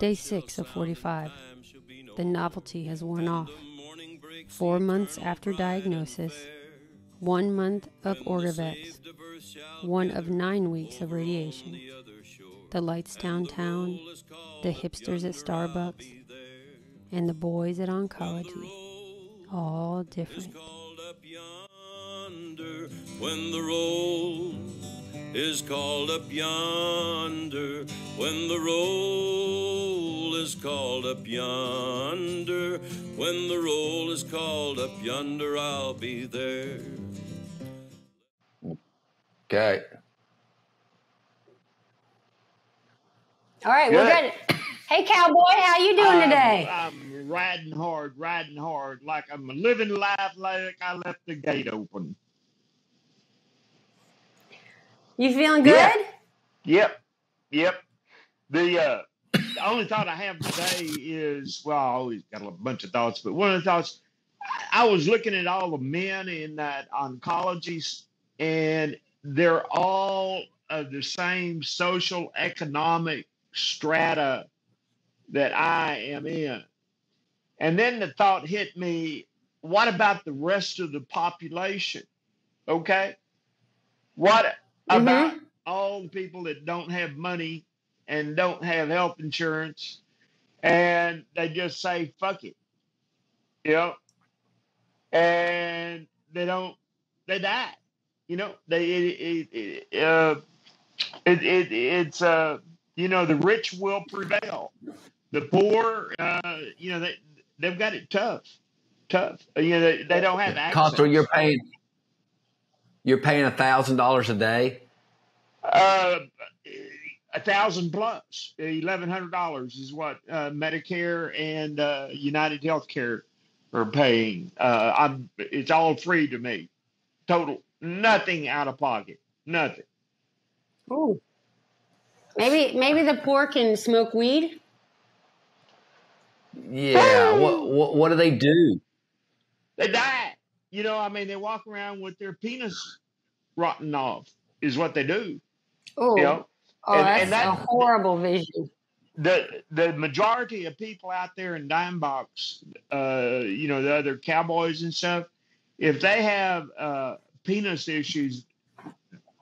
Day 6 of 45. The novelty has worn off. Four months after diagnosis, one month of Orgovyx, one of nine weeks of radiation, the lights downtown, the hipsters at Starbucks, and the boys at oncology, all different. When the roll is called up yonder, when the roll is called up yonder, when the roll is called up yonder, I'll be there. Okay. All right, we're Good. good. Hey, cowboy, how you doing today? I'm riding hard, riding hard, like I'm living life like I left the gate open. You feeling good? Yeah. Yep, yep. The uh, the only thought I have today is well, I always got a bunch of thoughts, but one of the thoughts I I was looking at all the men in that oncology, and they're all of the same social economic strata that I am in. And then the thought hit me, what about the rest of the population? Okay. What about all the people that don't have money and don't have health insurance and they just say, fuck it. You know? And they don't, they die. You know, they, it, it, it, uh, it, it, it's, uh, you know, the rich will prevail. The poor, uh, you know, they, they've got it tough, tough. You know, they, they don't have access. Constable, you're paying you're paying a thousand dollars a day. Uh, a thousand plus, eleven hundred dollars is what uh, Medicare and uh, United Healthcare are paying. Uh, I'm, it's all free to me, total, nothing out of pocket, nothing. Ooh. Maybe maybe the poor can smoke weed. Yeah. what, what what do they do? They die. You know, I mean, they walk around with their penis rotting off, is what they do. Oh, You know, oh, and- that's and that- a horrible vision. the the majority of people out there in dime box, uh, you know, the other cowboys and stuff, if they have uh, penis issues,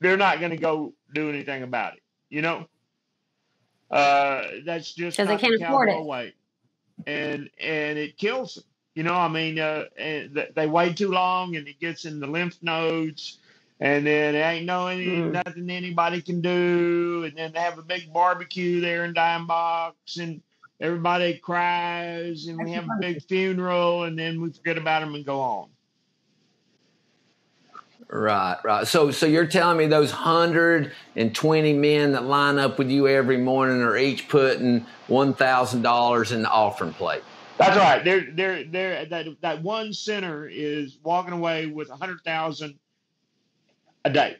they're not going to go do anything about it. You know, uh, that's just 'Cause they can't the afford it. way, and and it kills them. You know, I mean, uh, they wait too long, and it gets in the lymph nodes. And then there ain't no any, Mm. nothing anybody can do. And then they have a big barbecue there in Dime Box, and everybody cries, and we have a big funeral, and then we forget about them and go on. Right, right. So so you're telling me those hundred and twenty men that line up with you every morning are each putting one thousand dollars in the offering plate. That's right. They're they're they're that that one center is walking away with a hundred thousand a day,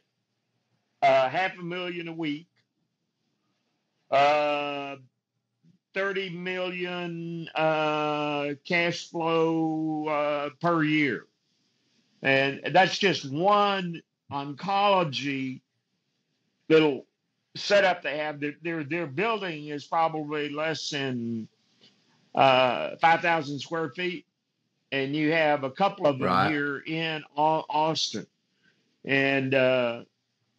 uh, half a million a week, uh, thirty million uh, cash flow uh, per year, and that's just one oncology little setup they have. Their their, their building is probably less than uh, 5,000 square feet, and you have a couple of them Right. here in Austin. And uh,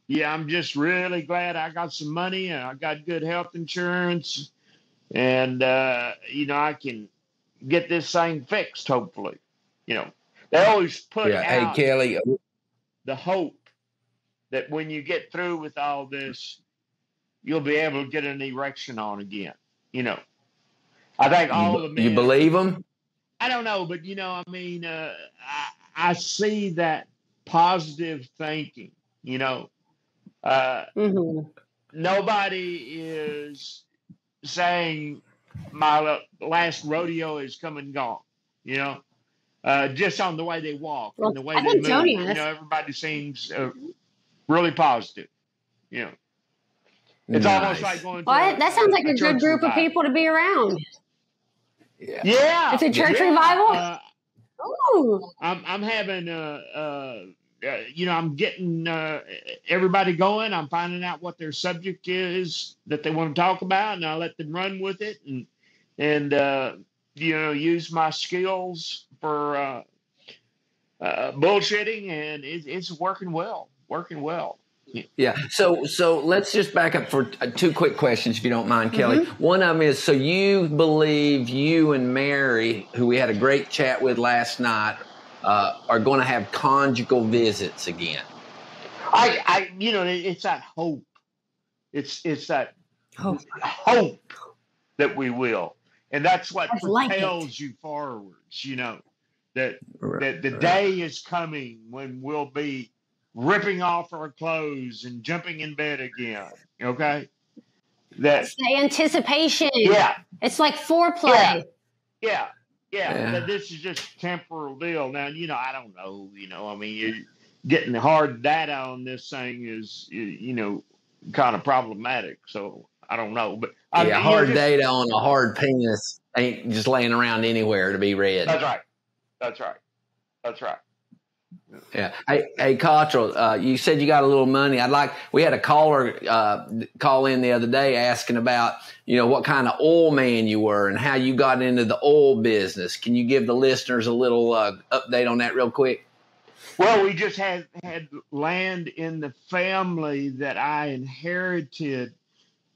yeah, I'm just really glad I got some money and I got good health insurance, and uh, you know I can get this thing fixed. Hopefully, you know they always put yeah. Hey Kelly, the hope that when you get through with all this, you'll be able to get an erection on again. You know, I think all the you, men. you believe them? I don't know, but you know, I mean, uh, I, I see that positive thinking. You know, uh, hmm nobody is saying my last rodeo is come and gone. You know, uh, just on the way they walk Well, and the way I they move. Tony You know, everybody seems uh, really positive. You know, it's almost like going. To Well, a, that- that sounds like a, good church group of people to be around. Yeah. Yeah, It's a church yeah. revival? Uh, Ooh, I'm I'm having uh uh uh, you know, I'm getting uh, everybody going. I'm finding out what their subject is that they want to talk about, and I let them run with it, and and uh, you know, use my skills for uh, uh, bullshitting, and it, it's working well, working well. Yeah. So so let's just back up for uh, two quick questions, if you don't mind, Kelly. Mm-hmm. One of them is: so you believe you and Mary, who we had a great chat with last night, uh, are going to have conjugal visits again? I, I, you know, it's that hope. It's it's that hope, hope that we will, and that's what I propels like you forwards. You know that right, that the right. day is coming when we'll be ripping off our clothes and jumping in bed again. Okay. That it's the anticipation. Yeah. It's like foreplay. Yeah. Yeah. yeah. yeah. this is just a temporal deal. Now, you know, I don't know, you know, I mean, you're getting hard data on this thing is, you know, kind of problematic. So I don't know, but I yeah, hard just, data on a hard penis ain't just laying around anywhere to be read. That's right. That's right. That's right. Yeah. Hey, hey, Cottrell, uh, you said you got a little money. I'd like, we had a caller uh, call in the other day asking about, you know, what kind of oil man you were and how you got into the oil business. Can you give the listeners a little uh, update on that real quick? Well, we just had, had land in the family that I inherited,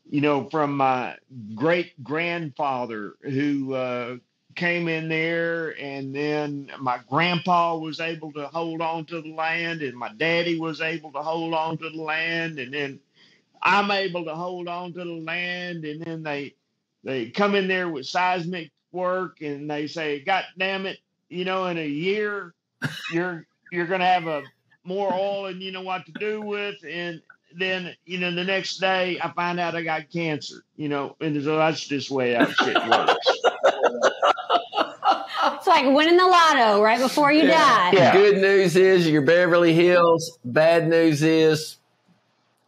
you know, from my great grandfather who uh, came in there, and then my grandpa was able to hold on to the land, and my daddy was able to hold on to the land, and then I'm able to hold on to the land, and then they they come in there with seismic work, and they say, "God damn it, you know, in a year, you're you're gonna have a more oil and you know what to do with, and then you know the next day I find out I got cancer, you know, and so that's just the way that shit works. It's like winning the lotto right before you yeah. die. Yeah. Good news is you're Beverly Hills. Bad news is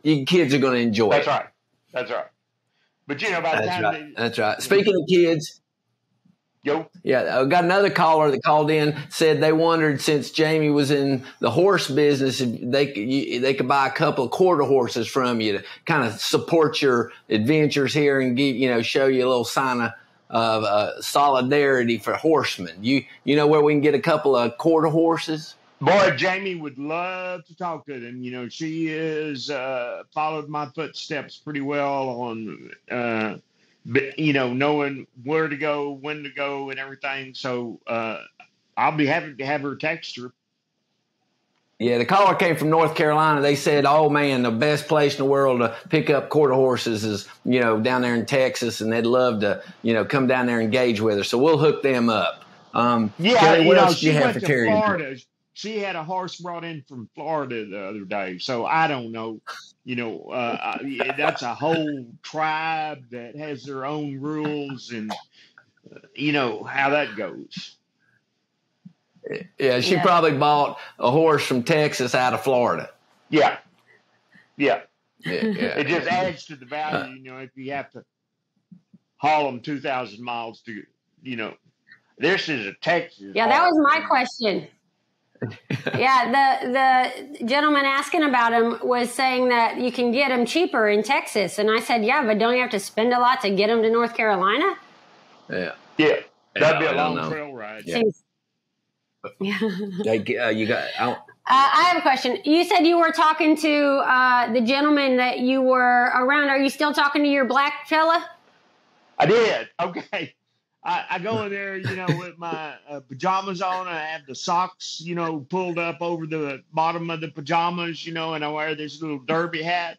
your kids are going to enjoy That's it. right. That's right. But you know, by the That's time right. They, That's right. Speaking of kids, Yo. Yeah, I got another caller that called in said they wondered since Jamie was in the horse business, if they you, they could buy a couple of quarter horses from you to kind of support your adventures here and give you know show you a little sign of of uh, solidarity for horsemen. You you know where we can get a couple of quarter horses? Boy, Jamie would love to talk to them. You know, she has uh, followed my footsteps pretty well on, uh, you know, knowing where to go, when to go, and everything. So uh, I'll be happy to have her text her yeah, the caller came from North Carolina. They said, "Oh man, the best place in the world to pick up quarter horses is you know down there in Texas, and they'd love to you know come down there and engage with her." So we'll hook them up. Um, yeah, Kelly, what else do you have for Terry? Florida. She had a horse brought in from Florida the other day, so I don't know. You know, uh, that's a whole tribe that has their own rules, and uh, you know how that goes. Yeah, she yeah. probably bought a horse from Texas out of Florida. Yeah. Yeah. yeah, yeah. It just adds to the value, you know, if you have to haul them 2,000 miles to, you know, this is a Texas. Yeah, that was my question. yeah, the the gentleman asking about him was saying that you can get them cheaper in Texas, and I said, yeah, but don't you have to spend a lot to get them to North Carolina? Yeah, yeah, that'd be a long trail ride. Yeah. Seems, yeah. like uh, you got. I, uh, I have a question. You said you were talking to uh, the gentleman that you were around. Are you still talking to your black fella? I did. Okay. I, I go in there, you know, with my uh, pajamas on. I have the socks, you know, pulled up over the bottom of the pajamas, you know, and I wear this little derby hat.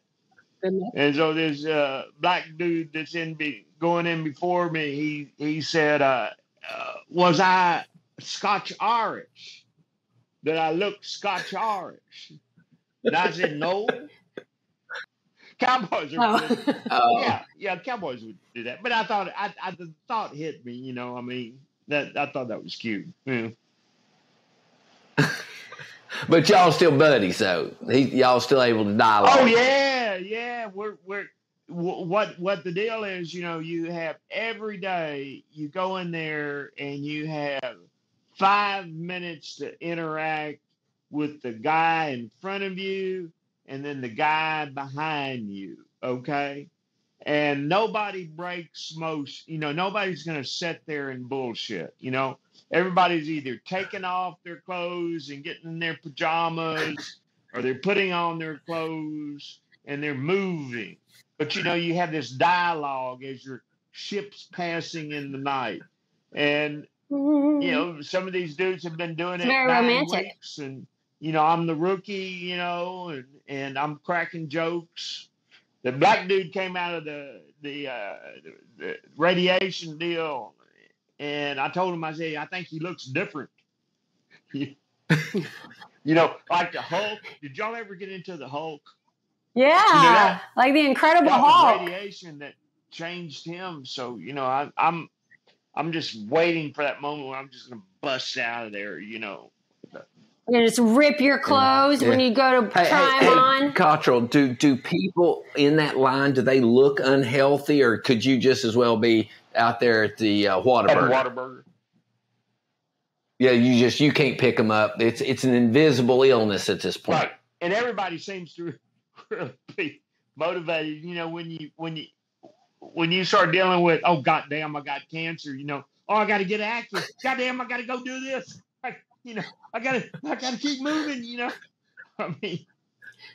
And so this uh, black dude that's in be, going in before me, he he said, uh, uh "Was I Scotch Irish, that I look Scotch Irish. And I said, no. Cowboys are, oh. oh. yeah, yeah, Cowboys would do that. But I thought, I, I the thought hit me, you know. I mean, that I thought that was cute. Yeah. but y'all still buddies, so He, y'all still able to dialogue. Oh yeah, yeah. We're we're what what the deal is. You know, you have every day you go in there and you have five minutes to interact with the guy in front of you and then the guy behind you. Okay. And nobody breaks most, you know, nobody's going to sit there and bullshit. You know, everybody's either taking off their clothes and getting in their pajamas or they're putting on their clothes and they're moving. But, you know, you have this dialogue as your ship's passing in the night. And, you know, some of these dudes have been doing It's it very romantic. weeks and, you know, I'm the rookie, you know, and, and I'm cracking jokes. The black dude came out of the the, uh, the, the radiation deal, and I told him, I said, I think he looks different. you know, like the Hulk. Did y'all ever get into the Hulk? Yeah, that- like the Incredible Hulk. radiation that changed him. So you know, I, I'm I'm just waiting for that moment where I'm just gonna bust out of there. You know, You know, just rip your clothes when you go to Hey, try hey, them hey, on. Cottrell, do do people in that line do they look unhealthy, or could you just as well be out there at the uh, at Whataburger? Whataburger. Yeah, you just you can't pick them up. It's it's an invisible illness at this point. Right. And everybody seems to really be motivated. You know, when you when you when you start dealing with, oh goddamn, I got cancer. You know, oh I got to get active. Goddamn, I got to go do this. I, you know, I got to I got to keep moving. You know, I mean,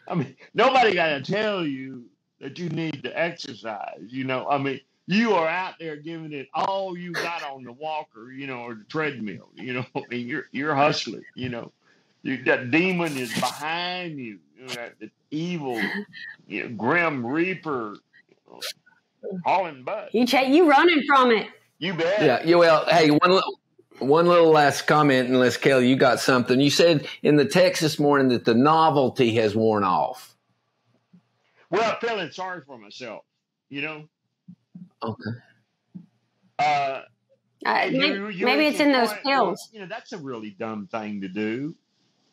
I mean, nobody got to tell you that you need to exercise. You know, I mean. You are out there giving it all you got on the walker, you know, or the treadmill. You know, I mean, you're you're hustling. You know, you, that demon is behind you. you know, that, evil, you know, grim reaper, hauling butt. You cha- you running from it. You bet. Yeah, yeah. Well, hey, one little, one little last comment, unless Kelly, you got something. You said in the text this morning that the novelty has worn off. Well, I'm feeling sorry for myself. You know. Okay. Uh, Uh, you- maybe, you maybe it's in those point where, pills. You know, that's a really dumb thing to do.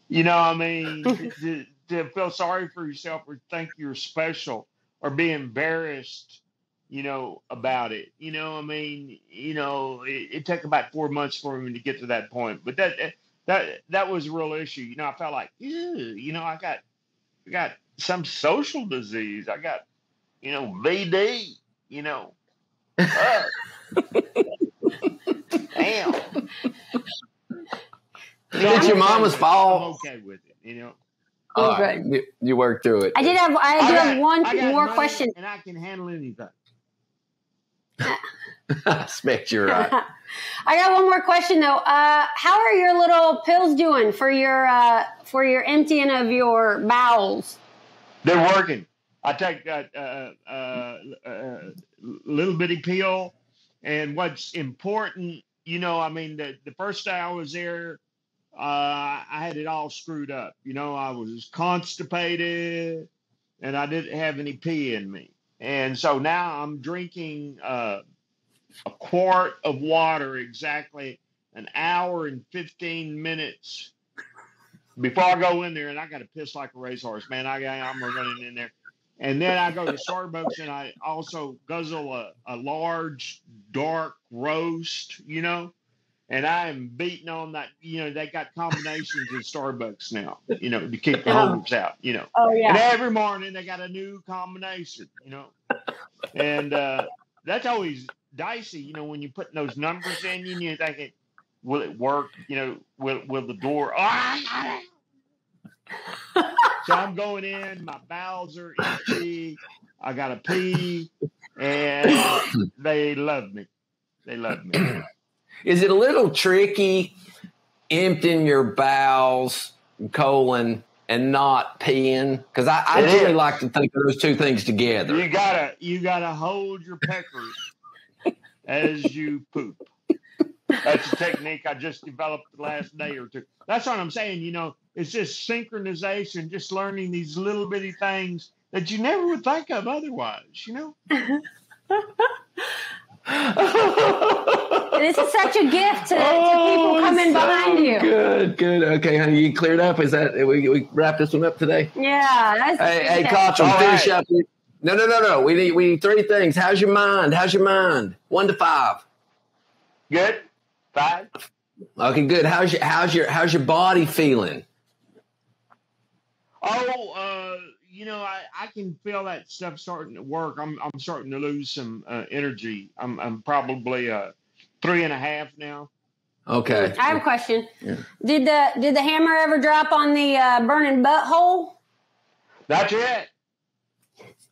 You know, I mean, to, to feel sorry for yourself or think you're special or be embarrassed, you know, about it. You know, I mean, you know, it, it took about four months for me to get to that point, but that that that was a real issue. You know, I felt like, ew, you know, I got I got some social disease. I got, you know, VD. You know, Ugh. damn. It's your mama's fault. I'm okay with it, you know. Oh, All right, you, you worked through it. I did have I do got- have one I got more money question. and I can handle anything. I expect you're. I got one more question though. Uh, how are your little pills doing for your uh, for your emptying of your bowels? They're working. I take a uh, uh, uh, little bitty pill, and what's important, you know, I mean, the, the first day I was there, uh, I had it all screwed up. You know, I was constipated, and I didn't have any pee in me, and so now I'm drinking uh, a quart of water exactly an hour and fifteen minutes before I go in there, and I got to piss like a racehorse, man. I, I'm running in there. And then I go to Starbucks and I also guzzle a, a large dark roast, you know, and I am beating on that. You know, they got combinations in Starbucks now, you know, to keep the Yeah. holes out, you know. Oh And every morning they got a new combination, you know. And uh, that's always dicey, you know, when you're putting those numbers in, you you're thinking, will it work? You know, will will the door? So I'm going in, my bowels are empty, I gotta pee, and they love me. They love me. Is it a little tricky emptying your bowels, colon, and not peeing? Because I, I It generally is. like to think of those two things together. You gotta you gotta hold your peckers as you poop. That's a technique I just developed the last day or two. That's what I'm saying. You know, it's just synchronization, just learning these little bitty things that you never would think of otherwise. You know. This is such a gift to, to people coming Oh, so behind you. Good, good. Okay, honey, you cleared up. Is that we, we wrap this one up today? Yeah, that's Hey, hey, yeah. Cottrell, All finish right. up. No, no, no, no. We need we need three things. How's your mind? How's your mind? One to five. Good. Five. Okay, good. How's your how's your how's your body feeling? Oh, uh, you know, I, I can feel that stuff starting to work. I'm I'm starting to lose some uh, energy. I'm I'm probably uh three and a half now. Okay. I have a question. Yeah. Did the did the hammer ever drop on the uh, burning butthole? Not yet.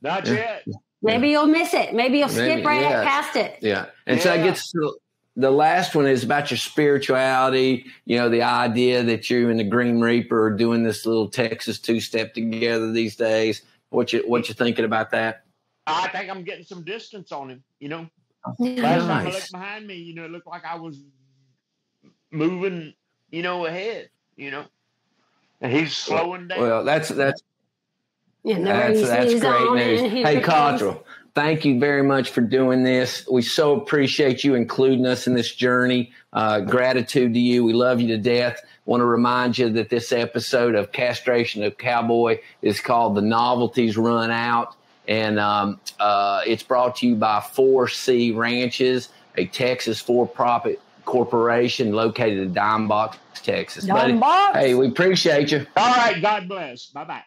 Not Yeah. yet. Maybe you'll miss it. Maybe you'll Maybe, skip right yeah. past it. Yeah. And so I Yeah. gets to the last one is about your spirituality, you know, the idea that you and the Green Reaper are doing this little Texas two step together these days. What you what you thinking about that? I think I'm getting some distance on him. You know, Yeah. last time I looked behind me, you know, it looked like I was moving, you know, ahead. You know, and he's slowing down. Well, that's that's And the That's, race that's is great news. Hey, becomes- Cottrell, thank you very much for doing this. We so appreciate you including us in this journey. Uh, gratitude to you. We love you to death. Want to remind you that this episode of Castration of Cowboy is called The Novelties Run Out. And um, uh, it's brought to you by 4C Ranches, a Texas for profit corporation located in Dime Box, Texas. Dime Box? Hey, we appreciate you. All right. God bless. Bye bye.